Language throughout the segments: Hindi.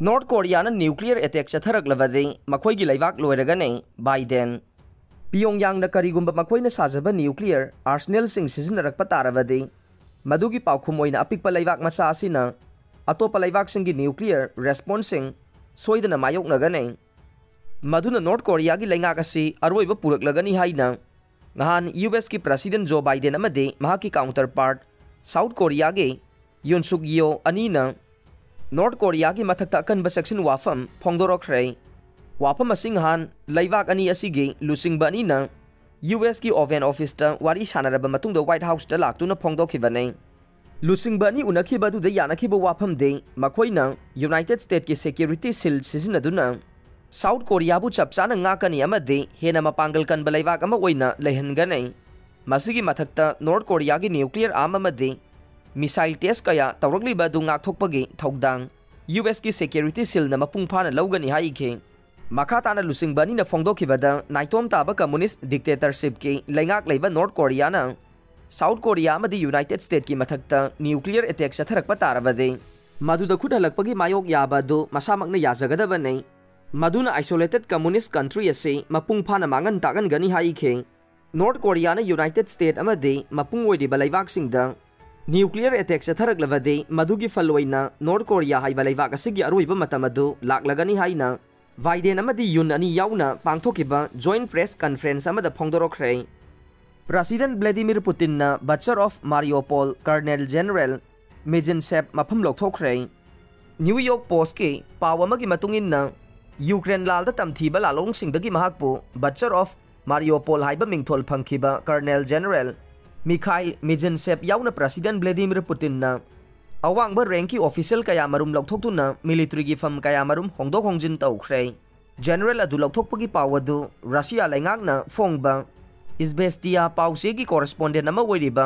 ꯅꯣꯔꯠ ꯀꯣꯔꯤꯌꯥꯅ ꯅ꯭ꯌꯨꯀ꯭ꯂꯤꯌꯔ ꯑꯦꯇꯦꯛ ꯆꯠꯊꯔꯛꯂꯕꯗꯤ ꯃꯈꯣꯏꯒꯤ ꯂꯩꯕꯥꯛ ꯂꯣꯏꯔꯒꯅꯤ ꯕꯥꯏꯗꯦꯟ ꯄꯤꯌꯣꯡꯌꯥꯡꯅ ꯀꯔꯤꯒꯨꯝꯕ ꯃꯈꯣꯏꯅ ꯁꯥꯖꯕ ꯅ꯭ꯌꯨꯀ꯭ꯂꯤꯌꯔ ꯑꯥꯔꯁꯅꯦꯜꯁꯤꯡ ꯁꯤꯖꯤꯟꯅꯔꯛꯄ ꯇꯥꯔꯕꯗꯤ ꯃꯗꯨꯒꯤ ꯄꯥꯎꯈꯨꯝ ꯑꯣꯏꯅ ꯑꯄꯤꯛꯄ ꯂꯩꯕꯥꯛ ꯃꯆꯥ ꯑꯁꯤꯅ ꯑꯇꯣꯞꯄ ꯂꯩꯕꯥꯛꯁꯤꯡꯒꯤ ꯅ꯭ꯌꯨꯀ꯭ꯂꯤꯌꯔ ꯔꯦꯁꯄꯣꯟꯁꯁꯤꯡ ꯁꯣꯏꯗꯅ ꯃꯥꯌꯣꯛꯅꯒꯅꯤ ꯃꯗꯨꯅ ꯅꯣꯔꯠ ꯀꯣꯔꯤꯌꯥꯒꯤ ꯂꯩꯉꯥꯛ ꯑꯁꯤ ꯑꯔꯣꯏꯕ ꯄꯨꯔꯛꯂꯒꯅꯤ ꯍꯥꯏꯅ ꯉꯍꯥꯟ ꯌꯨ ꯑꯦꯁꯀꯤ ꯄ꯭ꯔꯁꯤꯗꯦꯟ ꯖꯣ ꯕꯥꯏꯗꯦꯟ ꯑꯃꯗꯤ ꯃꯍꯥꯛꯀꯤ ꯀꯥꯎꯟꯇꯔ ꯄꯥꯔꯠ ꯁꯥꯎꯠ ꯀꯣꯔꯤꯌꯥꯒꯤ ꯌꯨꯟꯁꯨꯛ ꯌꯣ ꯑꯅꯤꯅ ꯅꯣꯔꯠ ꯀꯣꯔꯤꯌꯥꯒꯤ ꯃꯊꯛꯇ ꯑꯀꯟꯕ ꯆꯦꯛꯁꯤꯟ ꯋꯥꯐꯝ ꯐꯣꯡꯗꯣꯔꯛꯈ꯭ꯔꯦ ꯋꯥꯐꯝ ꯑꯁꯤ ꯉꯍꯥꯟ ꯂꯩꯕꯥꯛ ꯑꯅꯤ ꯑꯁꯤꯒꯤ ꯂꯨꯆꯤꯡꯕ ꯑꯅꯤꯅ ꯌꯨ ꯑꯦꯁꯀꯤ ꯑꯣꯚꯦꯟ ꯑꯣꯐꯤꯁꯇ ꯋꯥꯔꯤ ꯁꯥꯟꯅꯔꯕ ꯃꯇꯨꯡꯗ ꯋꯥꯏꯠ ꯍꯥꯎꯁꯇ ꯂꯥꯛꯇꯨꯅ ꯐꯣꯡꯗꯣꯛꯈꯤꯕꯅꯤ ꯂꯨꯆꯤꯡꯕ ꯑꯅꯤ ꯎꯅꯈꯤꯕ ꯑꯗꯨꯗ ꯌꯥꯅꯈꯤꯕ ꯋꯥꯐꯝꯗꯤ ꯃꯈꯣꯏꯅ ꯌꯨꯅꯥꯏꯇꯦꯗ ꯁ꯭ꯇꯦꯠꯀꯤ ꯁꯦꯀ꯭ꯌꯨꯔꯤꯇꯤ ꯁꯤꯜ ꯁꯤꯖꯤꯟꯅꯗꯨꯅ ꯁꯥꯎꯠ ꯀꯣꯔꯤꯌꯥꯕꯨ ꯆꯞ ꯆꯥꯅ ꯉꯥꯛꯀꯅꯤ ꯑꯃꯗꯤ ꯍꯦꯟꯅ ꯃꯄꯥꯡꯒꯜ ꯀꯟꯕ ꯂꯩꯕꯥꯛ ꯑꯃ ꯑꯣꯏꯅ ꯂꯩꯍꯟꯒꯅꯤ ꯃꯁꯤꯒꯤ ꯃꯊꯛꯇ ꯅꯣꯔꯠ ꯀꯣꯔꯤꯌꯥꯒꯤ ꯅ꯭ꯌꯨꯀ꯭ꯂꯤꯌꯔ ꯑꯥꯔꯝ ꯑꯃꯗꯤ ꯃꯤꯁꯥꯏꯜ ꯇꯦꯁ ꯀꯌꯥ ꯇꯧꯔꯛꯂꯤꯕ ꯑꯗꯨ ꯉꯥꯛꯊꯣꯛꯄꯒꯤ ꯊꯧꯗꯥꯡ ꯌꯨ ꯑꯦꯁꯀꯤ ꯁꯦꯀ꯭ꯌꯨꯔꯤꯇꯤ ꯁꯤꯜꯅ ꯃꯄꯨꯡ ꯐꯥꯅ ꯂꯧꯒꯅꯤ ꯍꯥꯏꯈꯤ ꯃꯈꯥ ꯇꯥꯅ ꯂꯨꯆꯤꯡꯕ ꯑꯅꯤꯅ ꯐꯣꯡꯗꯣꯛꯈꯤꯕꯗ ꯅꯥꯏꯇꯣꯝ ꯇꯥꯕ ꯀꯝꯃꯨꯅꯤꯁ ꯗꯤꯛꯇꯦꯇꯔꯁꯤꯞꯀꯤ ꯂꯩꯉꯥꯛ ꯂꯩꯕ ꯅꯣꯔꯠ ꯀꯣꯔꯤꯌꯥꯅ ꯁꯥꯎꯠ ꯀꯣꯔꯤꯌꯥ ꯑꯃꯗꯤ ꯌꯨꯅꯥꯏꯇꯦꯗ ꯁ꯭ꯇꯦꯠꯀꯤ ꯃꯊꯛꯇ ꯅ꯭ꯌꯨꯀ꯭ꯂꯤꯌꯔ ꯑꯦꯇꯦꯛ ꯆꯠꯊꯔꯛꯄ ꯇꯥꯔꯕꯗꯤ ꯃꯗꯨꯗ ꯈꯨꯠ ꯍꯜꯂꯛꯄꯒꯤ ꯃꯥꯌꯣꯛ ꯌꯥꯕ ꯑꯗꯨ ꯃꯁꯥꯃꯛꯅ ꯌꯥꯖꯒꯗꯕꯅꯤ ꯃꯗꯨꯅ ꯑꯥꯏꯁꯣꯂꯦꯇꯦꯗ ꯀꯝꯃꯨꯅꯤꯁ ꯀꯟꯇ꯭ꯔꯤ ꯑꯁꯤ ꯃꯄꯨꯡ ꯐꯥꯅ ꯃꯥꯡꯍꯟ ꯇꯥꯛꯍꯟꯒꯅꯤ ꯍꯥꯏꯈꯤ ꯅꯣꯔꯠ ꯀꯣꯔꯤꯌꯥꯅ ꯌꯨꯅꯥꯏꯇꯦꯗ ꯁ꯭ꯇꯦꯠ ꯑꯃꯗꯤ ꯃꯄꯨꯡ ꯑꯣꯏꯔꯤꯕ ꯂꯩꯕꯥꯛꯁꯤꯡꯗ न्यूक्लियर अटैक चथरक्लबदे मधुगी फलोइना नॉर्थ कोरिया हाइबा लेबाक असिगी अरोइबा मतम वाइडेन अमदि युन अनि याउना पांगथोकिबा प्रेस कॉन्फ्रेंस अमदा फोंदोरखरे प्रेसिडेंट व्लादिमीर पुतिन ना बचर ऑफ़ मारियोपोल कर्नल जनरल मेजनसेप मफम लोकथोखरे न्यूयॉर्क पोस्ट के पाव अमगी मतुंगिन ना यूक्रेन लालदा तमथीबा लालोंगसिंगदगी महाकपु बचर ऑफ़ मारियोपोल हाइबा मिंगथोल फंगखिबा कर्नल जनरल मिखाइल मिजनसेप याउना प्रेसिडेंट व्लादिमीर पुतिन अवांग रैंकी ऑफिशियल कया मरुम लौथोक्तुना फम कया मरुम होंदोक होंजिन तौख्रे जनरल अदु लौथोकपगी पावदु रशिया लैंगाकना फोंगबा इस्बेस्टिया पाउसे की कोरेस्पोंडेंट अमा ओइरिबा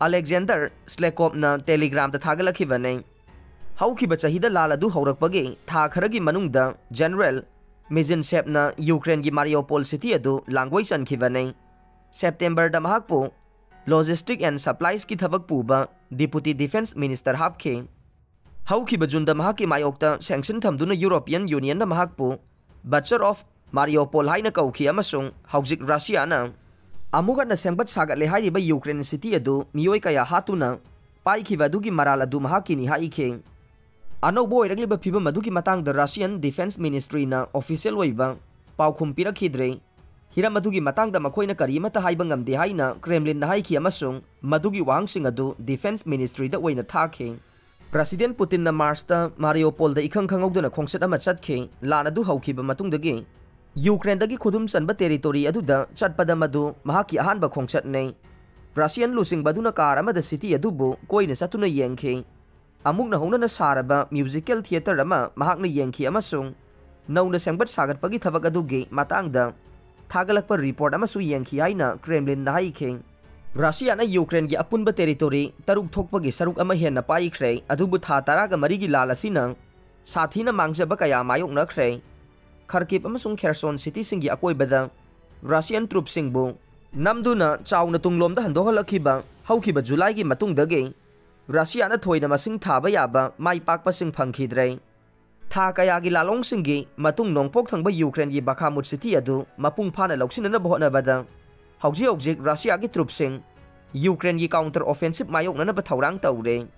अलेक्जेंडर स्लेकोपना टेलीग्राम दा थागलखिबने हौखिबा चाहिदा लाल अदु हौरकपगे था खरगी मनुंगदा जनरल मिजनसेपना यूक्रेन की Mariupol city logistic and supplies की थबक पुबा डिप्यूटी डिफेंस मिनिस्टर हौखिबा जुनदा महाकी मायोक्ता सैंक्शन थमदुना यूरोपियन यूनियन दा महाकपु बचर ऑफ़ मारियोपोल हौजिक रशियाना। सेंबत सागले यूक्रेन सिटी अदु मियोय कया पाइखिबा दुगी मराल अदु महाकीनी हाइखे अनौबो ओइरगलिबा फिबम अदुगी मतंग हिरा की मतंग मकोन करीम हाईबे क्रेमलिन वहाँ दिफेंस मिनीस्ट्रीद थाखे प्रेसीदें पुतिन मार्च मारियोपोल इखं खादना खोसद चे लादी युक्रेन खुद चल तेरीटोरी चटपद अहब खोसने रशियन लुसीबून कार सिटी कोई चतना येंखे हूँ साब म्यूजिकल थिएटर यंखी नौन सेंगत सागप की थबक da थागलप रिपोर्ट येंखी क्रेमलिन हाइखें रशिया यूक्रेन की अपुब टेरीटोरी तरुक थोपगी सरुक हेन पाइख्रे था तरग मरी की लाल साथीन मांगजब कया मायोक्नख्रे खरकिप खेरसोन सिटी की अकोबद रशियन ट्रुपसिंगबु नमदुना चाउना तुंगलोम हंदोहलखिब हौखिब जुलाई की रशिया थोइना मसिंग थाबा याबा माइ पाकपसिंग फंखिद्रे ꯊꯥ ꯀꯌꯥꯒꯤ ꯂꯥꯂꯣꯡꯁꯤꯡꯒꯤ ꯃꯇꯨꯡ ꯅꯣꯡꯄꯣꯛ ꯊꯪꯕ ꯌꯨꯀ꯭ꯔꯦꯟꯒꯤ ꯕꯈꯥꯃꯨꯠ ꯁꯤꯇꯤ ꯑꯗꯨ ꯃꯄꯨꯡ ꯐꯥꯅ ꯂꯧꯁꯤꯟꯅꯅꯕ ꯍꯣꯠꯅꯕꯗ ꯍꯧꯖꯤꯛ ꯍꯧꯖꯤꯛ ꯔꯁꯤꯌꯥꯒꯤ ꯇ꯭ꯔꯨꯞꯁꯤꯡ ꯌꯨꯀ꯭ꯔꯦꯟꯒꯤ ꯀꯥꯎꯟꯇꯔ ꯑꯣꯐꯦꯟꯁꯤꯞ ꯃꯥꯌꯣꯛꯅꯅꯕ ꯊꯧꯔꯥꯡ ꯇꯧꯔꯦ